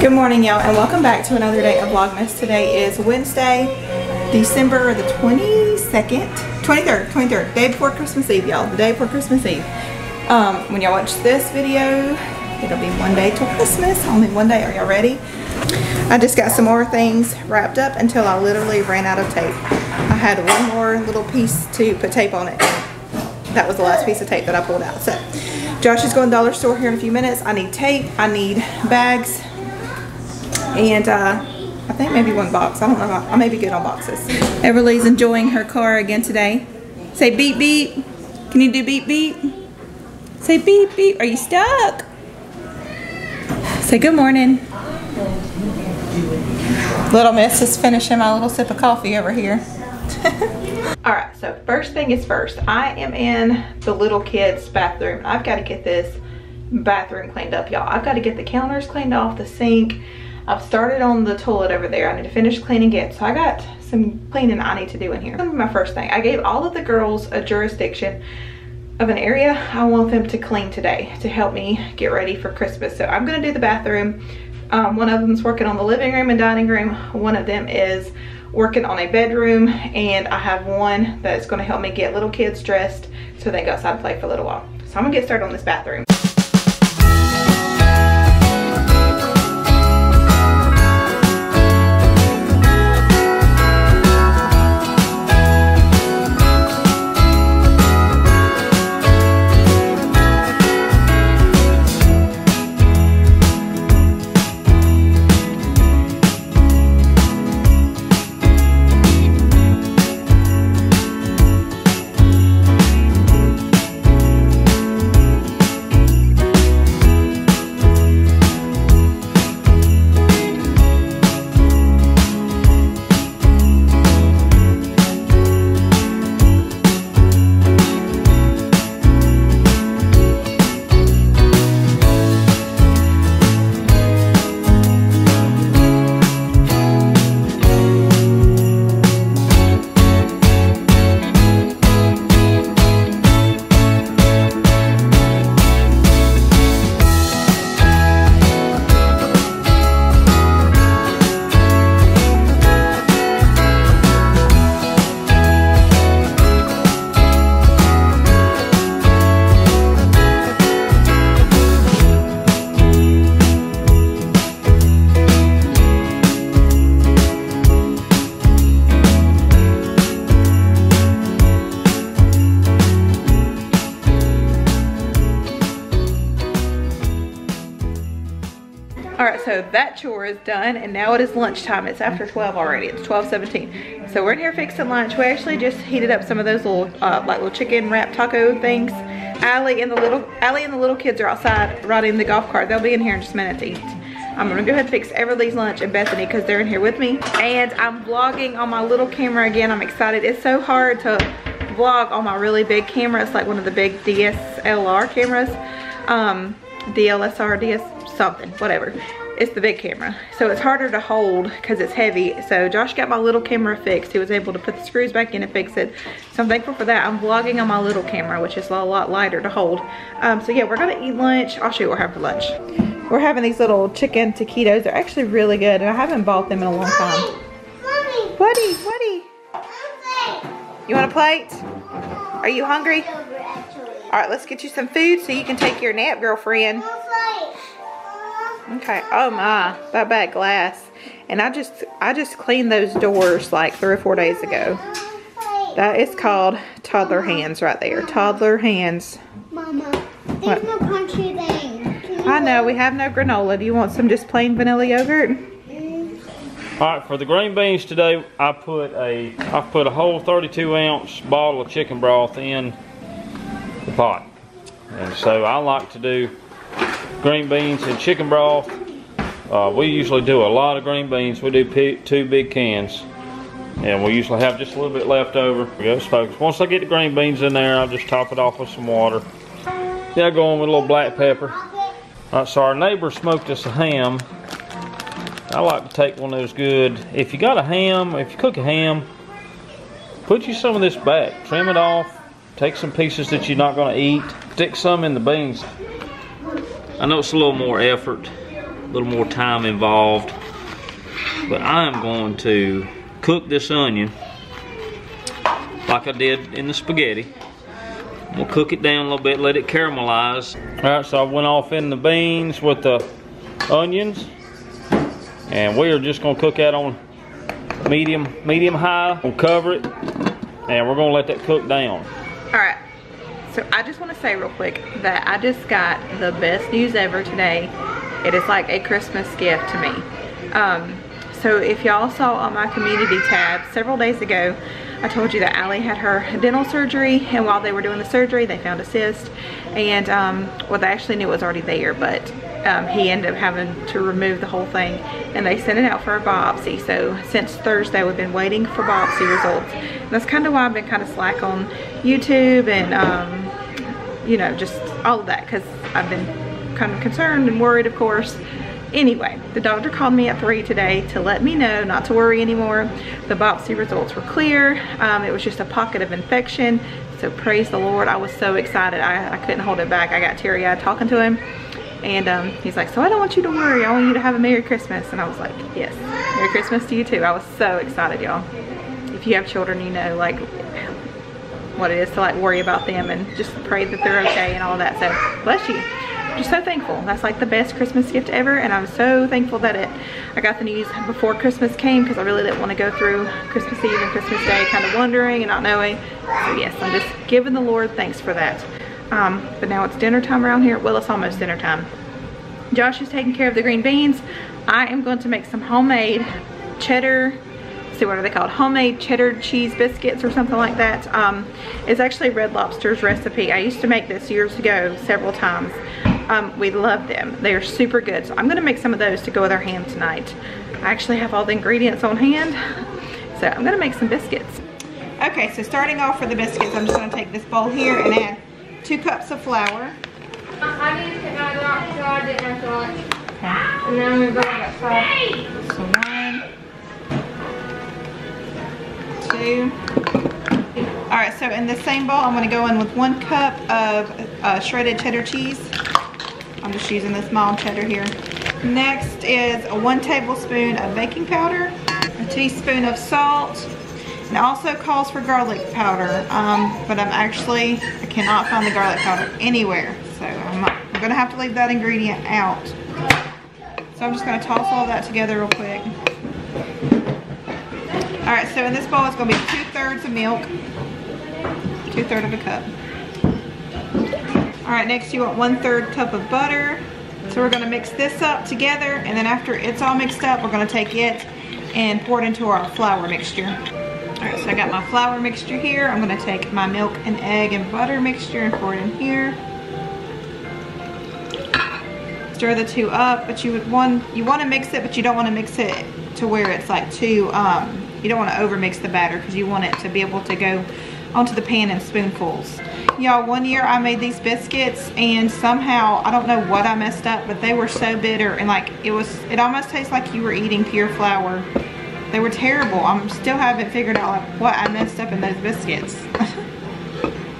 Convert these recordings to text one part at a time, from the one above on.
Good morning y'all and welcome back to another day of Vlogmas. Today is Wednesday, December the 22nd, 23rd, 23rd, day before Christmas Eve y'all, the day before Christmas Eve. Um, when y'all watch this video, it'll be one day till Christmas, only one day, are y'all ready? I just got some more things wrapped up until I literally ran out of tape. I had one more little piece to put tape on it. That was the last piece of tape that I pulled out. So, Josh is going to dollar store here in a few minutes. I need tape, I need bags, and uh, I think maybe one box. I don't know. I may be good on boxes. Everly's enjoying her car again today. Say beep beep. Can you do beep beep? Say beep beep. Are you stuck? Say good morning. Little Miss is finishing my little sip of coffee over here. All right, so first thing is first. I am in the little kids' bathroom. I've got to get this bathroom cleaned up, y'all. I've got to get the counters cleaned off, the sink. I've started on the toilet over there. I need to finish cleaning it. So I got some cleaning I need to do in here. my first thing. I gave all of the girls a jurisdiction of an area I want them to clean today to help me get ready for Christmas. So I'm gonna do the bathroom. Um, one of them's working on the living room and dining room. One of them is working on a bedroom and I have one that's gonna help me get little kids dressed so they go outside and play for a little while. So I'm gonna get started on this bathroom. So that chore is done and now it is lunchtime. It's after 12 already. It's 12:17. So we're in here fixing lunch. We actually just heated up some of those little, uh, like little chicken wrap taco things. Allie and the little, Allie and the little kids are outside riding the golf cart. They'll be in here in just a minute to eat. I'm gonna go ahead and fix Everly's lunch and Bethany because they're in here with me. And I'm vlogging on my little camera again. I'm excited. It's so hard to vlog on my really big camera. It's like one of the big DSLR cameras. Um, DLSR, DS something, whatever. It's the big camera. So it's harder to hold because it's heavy. So Josh got my little camera fixed. He was able to put the screws back in and fix it. So I'm thankful for that. I'm vlogging on my little camera, which is a lot lighter to hold. Um, so yeah, we're gonna eat lunch. I'll show you what we're having for lunch. We're having these little chicken taquitos. They're actually really good and I haven't bought them in a long time. Woody, Woody, you want a plate? Are you hungry? All right, let's get you some food so you can take your nap, girlfriend. Okay. Oh my, that bad glass. And I just, I just cleaned those doors like three or four days ago. That is called toddler hands right there. Toddler hands. Mama, there's What? no crunchy thing. I know we have no granola. Do you want some just plain vanilla yogurt? Mm. All right, for the green beans today, I put a I put a whole 32 ounce bottle of chicken broth in the pot, and so I like to do green beans and chicken broth. Uh, we usually do a lot of green beans. We do two big cans, and we usually have just a little bit left over. Go, folks. Once I get the green beans in there, I'll just top it off with some water. Then I go on with a little black pepper. All right, so our neighbor smoked us a ham. I like to take one of those good. If you got a ham, if you cook a ham, put you some of this back. Trim it off. Take some pieces that you're not going to eat. Stick some in the beans. I know it's a little more effort, a little more time involved. But I am going to cook this onion like I did in the spaghetti. We'll cook it down a little bit, let it caramelize. All right, so I went off in the beans with the onions. And we are just gonna cook that on medium, medium high. We'll cover it, and we're gonna let that cook down. All right. So I just want to say real quick that I just got the best news ever today. It is like a Christmas gift to me. Um, so if y'all saw on my community tab several days ago, I told you that Allie had her dental surgery and while they were doing the surgery they found a cyst and um, well they actually knew it was already there but um, he ended up having to remove the whole thing and they sent it out for a biopsy so since Thursday we've been waiting for biopsy results and that's kind of why I've been kind of slack on YouTube and um, you know just all of that because I've been kind of concerned and worried of course Anyway, the doctor called me at 3 today to let me know not to worry anymore. The biopsy results were clear. Um, it was just a pocket of infection. So praise the Lord. I was so excited. I, I couldn't hold it back. I got teary-eyed talking to him. And um, he's like, so I don't want you to worry. I want you to have a Merry Christmas. And I was like, yes, Merry Christmas to you too. I was so excited, y'all. If you have children, you know, like, what it is to like worry about them and just pray that they're okay and all that. So bless you just so thankful. That's like the best Christmas gift ever and I'm so thankful that it I got the news before Christmas came because I really didn't want to go through Christmas Eve and Christmas Day kind of wondering and not knowing. So yes, I'm just giving the Lord thanks for that. Um, but now it's dinner time around here. Well, it's almost dinner time. Josh is taking care of the green beans. I am going to make some homemade cheddar see what are they called homemade cheddar cheese biscuits or something like that um, it's actually red lobster's recipe i used to make this years ago several times um, we love them. They are super good. So I'm gonna make some of those to go with our ham tonight. I actually have all the ingredients on hand. So I'm gonna make some biscuits. Okay, so starting off for the biscuits, I'm just gonna take this bowl here and add two cups of flour. I need to take my rock didn't have to lunch. Okay. And then I'm gonna go outside. So All right, so in the same bowl, I'm gonna go in with one cup of uh, shredded cheddar cheese. I'm just using the small cheddar here. Next is one tablespoon of baking powder, a teaspoon of salt, and also calls for garlic powder, um, but I'm actually, I cannot find the garlic powder anywhere. So I'm, I'm gonna have to leave that ingredient out. So I'm just gonna toss all that together real quick. All right, so in this bowl it's gonna be two thirds of milk, two thirds of a cup. All right, next you want one third cup of butter. So we're gonna mix this up together and then after it's all mixed up, we're gonna take it and pour it into our flour mixture. All right, so I got my flour mixture here. I'm gonna take my milk and egg and butter mixture and pour it in here. Stir the two up, but you would one you wanna mix it, but you don't wanna mix it to where it's like too, um, you don't wanna over mix the batter because you want it to be able to go onto the pan in spoonfuls. Y'all, one year I made these biscuits and somehow, I don't know what I messed up, but they were so bitter and like it was, it almost tastes like you were eating pure flour. They were terrible. I'm still haven't figured out like what I messed up in those biscuits.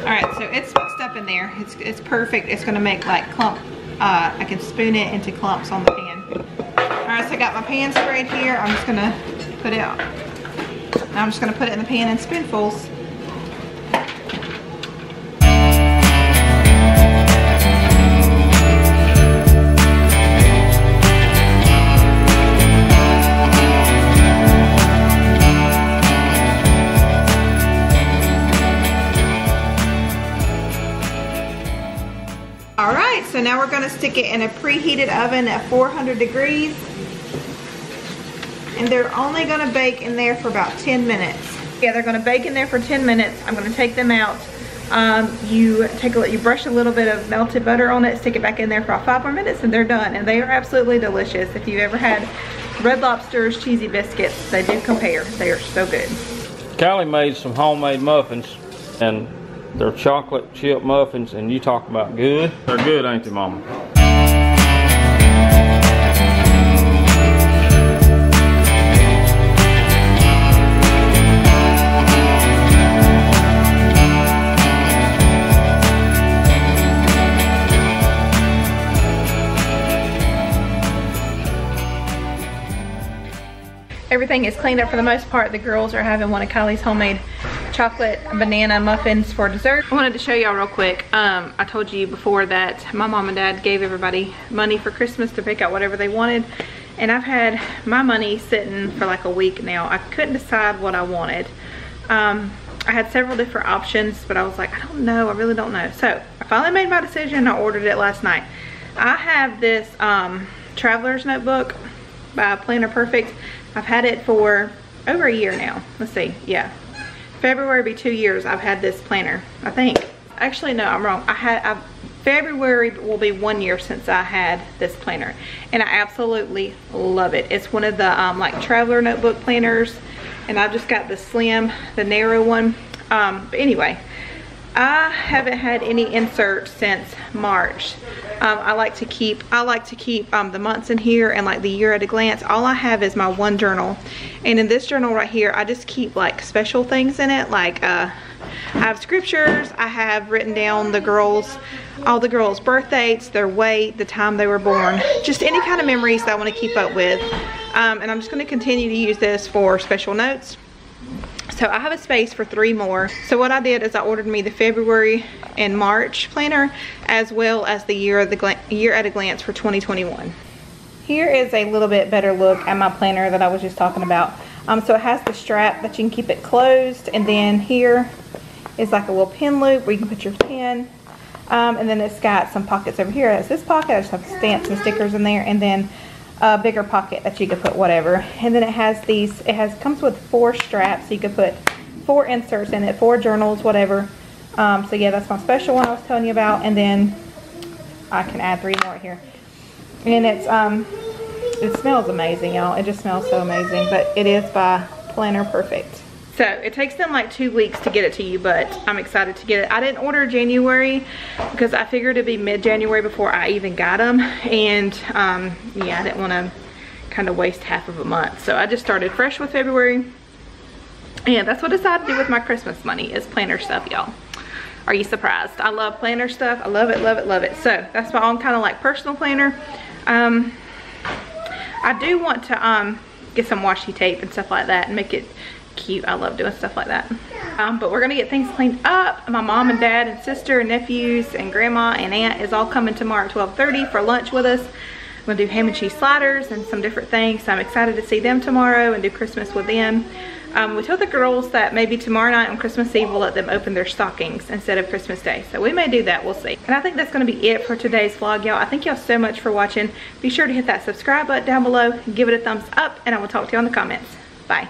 All right, so it's mixed up in there. It's, it's perfect. It's gonna make like clump, uh, I can spoon it into clumps on the pan. All right, so I got my pan sprayed here. I'm just gonna put it out. I'm just gonna put it in the pan in spoonfuls. All right, so now we're gonna stick it in a preheated oven at 400 degrees. And they're only gonna bake in there for about 10 minutes. Yeah, they're gonna bake in there for 10 minutes. I'm gonna take them out. Um, you take a you brush a little bit of melted butter on it, stick it back in there for about five more minutes and they're done. And they are absolutely delicious. If you've ever had Red Lobster's cheesy biscuits, they do compare. They are so good. Callie made some homemade muffins and they're chocolate chip muffins, and you talk about good. They're good, ain't they, Mama? Everything is cleaned up for the most part. The girls are having one of Kylie's homemade chocolate banana muffins for dessert. I wanted to show y'all real quick. Um, I told you before that my mom and dad gave everybody money for Christmas to pick out whatever they wanted. And I've had my money sitting for like a week now. I couldn't decide what I wanted. Um, I had several different options, but I was like, I don't know, I really don't know. So I finally made my decision. I ordered it last night. I have this um, Traveler's Notebook by Planner Perfect. I've had it for over a year now. Let's see, yeah. February be two years I've had this planner, I think. Actually, no, I'm wrong. I had, I, February will be one year since I had this planner. And I absolutely love it. It's one of the um, like traveler notebook planners and I've just got the slim, the narrow one. Um, but anyway, I haven't had any inserts since March. Um, I like to keep, I like to keep um, the months in here and like the year at a glance. All I have is my one journal. And in this journal right here, I just keep like special things in it. Like uh, I have scriptures, I have written down the girls, all the girls' birth dates, their weight, the time they were born. Just any kind of memories that I want to keep up with. Um, and I'm just going to continue to use this for special notes. So I have a space for three more. So what I did is I ordered me the February and March planner as well as the year, of the year at a glance for 2021. Here is a little bit better look at my planner that I was just talking about. Um, so it has the strap that you can keep it closed and then here is like a little pin loop where you can put your pen. Um, and then it's got some pockets over here. It's this pocket. I just have stamps and stickers in there. And then a bigger pocket that you could put whatever. And then it has these, it has comes with four straps. So you could put four inserts in it, four journals, whatever. Um, so yeah, that's my special one I was telling you about. And then I can add three more here. And it's, um, it smells amazing, y'all. It just smells so amazing. But it is by Planner Perfect. So it takes them like two weeks to get it to you, but I'm excited to get it. I didn't order January because I figured it'd be mid-January before I even got them. And um, yeah, I didn't want to kind of waste half of a month. So I just started fresh with February. And that's what I decided to do with my Christmas money is planner stuff, y'all. Are you surprised? I love planner stuff. I love it, love it, love it. So that's my own kind of like personal planner. Um, I do want to um, get some washi tape and stuff like that and make it cute. I love doing stuff like that. Um, but we're gonna get things cleaned up. My mom and dad and sister and nephews and grandma and aunt is all coming tomorrow at 12.30 for lunch with us. I'm gonna do ham and cheese sliders and some different things. So I'm excited to see them tomorrow and do Christmas with them. Um, we told the girls that maybe tomorrow night on Christmas Eve we'll let them open their stockings instead of Christmas Day. So we may do that, we'll see. And I think that's gonna be it for today's vlog, y'all. I thank y'all so much for watching. Be sure to hit that subscribe button down below, give it a thumbs up, and I will talk to you on the comments. Bye.